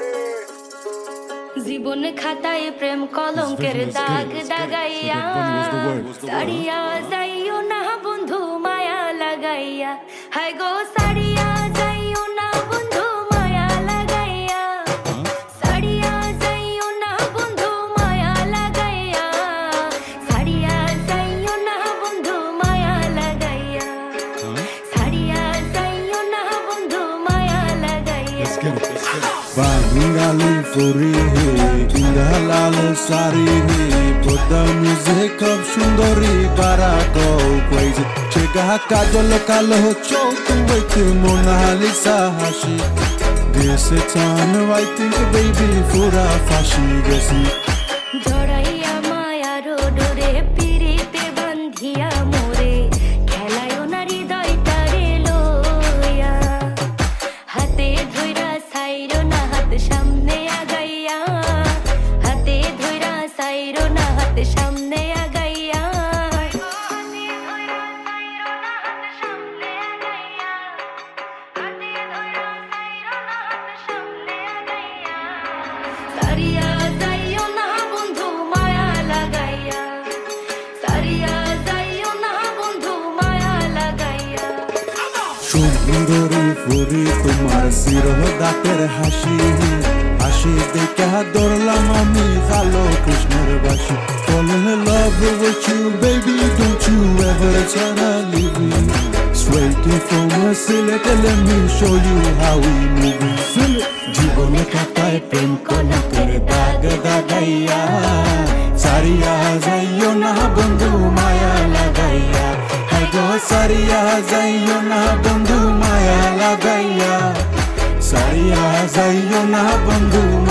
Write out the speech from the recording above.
রে জীবন খাতায় প্রেম কলঙ্কের দাগ. দাগাইয়া। সারিয়া যাইও না বন্ধু মায়া লাগাইয়া। হাই গো সারিয়া sari he, put the music up shundori bara go crazy. Chega kajol kalo chok with Mona Lisa hashi. This it's on, I think baby fura fashi gesi. জড়াইয়া মায়ার ডোরে পিরিতে বান্ধিয়া মোরে সামনে আগাইয়া সারিয়া সুন্দরী ফুরি তোমার শিরহ দাঁতের হাসি হাসি দেখা ধরলাম আমি ভালো কৃষ্ণের বাসি জীবনে কাটায় প্রেম কলকের দাগ দাগাইয়া সারিয়া যাইও না বন্ধু লাগাইয়া হাই গো সারিয়া যাইও না বন্ধু মায়া লাগাইয়া সারিয়া যাইও না বন্ধু